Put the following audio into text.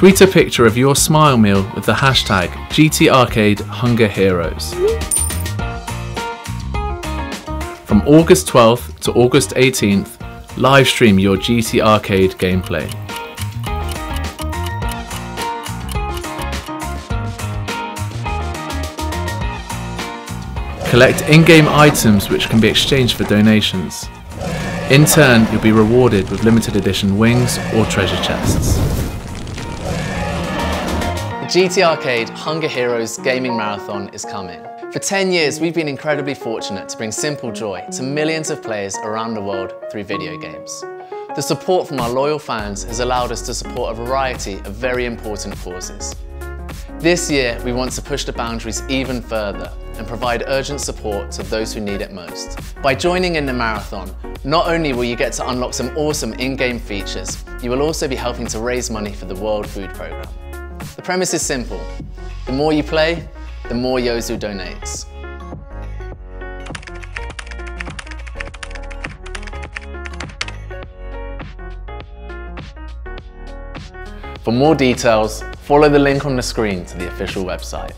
Tweet a picture of your smile meal with the hashtag GT Arcade Hunger Heroes. From August 12th to August 18th, live stream your GT Arcade gameplay. Collect in-game items which can be exchanged for donations. In turn, you'll be rewarded with limited edition wings or treasure chests. GT Arcade Hunger Heroes Gaming Marathon is coming. For 10 years, we've been incredibly fortunate to bring simple joy to millions of players around the world through video games. The support from our loyal fans has allowed us to support a variety of very important causes. This year, we want to push the boundaries even further and provide urgent support to those who need it most. By joining in the marathon, not only will you get to unlock some awesome in-game features, you will also be helping to raise money for the World Food Programme. The premise is simple. The more you play, the more Yoozoo donates. For more details, follow the link on the screen to the official website.